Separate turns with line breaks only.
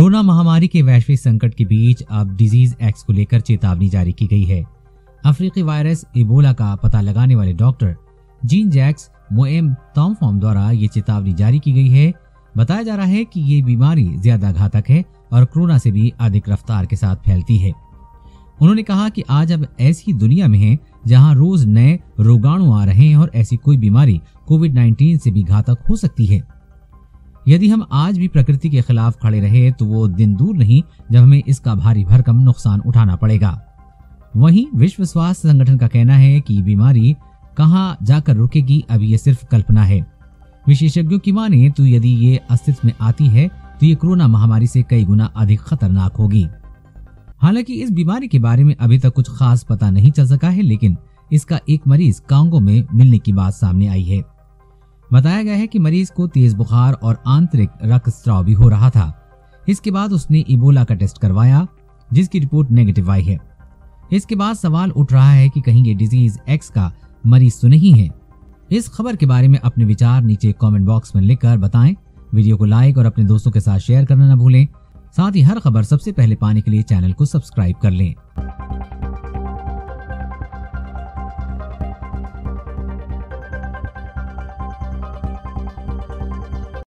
Corona महामारी के वैश्विक संकट के बीच अब डिज़ीज़ एक्स को लेकर चेतावनी जारी की गई है। अफ्रीकी वायरस इबोला का पता लगाने वाले डॉक्टर जीन जैक्स मोएम तोमफॉर्म द्वारा ये चेतावनी जारी की गई है। बताया जा रहा है कि ये बीमारी ज़्यादा घातक है और कोरोना से भी अधिक रफ्तार के साथ फैलती है। उन्होंने कहा कि आज अब ऐसी दुनिया में है जहाँ रोज नए रोगाणु आ रहे हैं और ऐसी कोई बीमारी कोविड 19 से भी घातक हो सकती है। यदि हम आज भी प्रकृति के खिलाफ खड़े रहे तो वो दिन दूर नहीं, जब हमें इसका भारी भरकम नुकसान उठाना पड़ेगा। वहीं विश्व स्वास्थ्य संगठन का कहना है कि बीमारी कहाँ जाकर रुकेगी, अब ये सिर्फ़ कल्पना है। विशेषज्ञों की माने तो यदि ये अस्तित्व में आती है तो ये कोरोना महामारी से कई गुना अधिक खतरनाक होगी। हालाँकि इस बीमारी के बारे में अभी तक कुछ खास पता नहीं चल सका है, लेकिन इसका एक मरीज़ कांगो में मिलने की बात सामने आई है। बताया गया है कि मरीज़ को तेज बुखार और आंतरिक रक्तस्राव भी हो रहा था। इसके बाद उसने इबोला का टेस्ट करवाया, जिसकी रिपोर्ट नेगेटिव आई है। इसके बाद सवाल उठ रहा है कि कहीं ये डिज़ीज़ एक्स का मरीज़ तो नहीं है। इस खबर के बारे में अपने विचार नीचे कमेंट बॉक्स में लिखकर बताएँ। वीडियो को लाइक और अपने दोस्तों के साथ शेयर करना न भूलें। साथ ही हर खबर सबसे पहले पाने के लिए चैनल को सब्सक्राइब कर लें।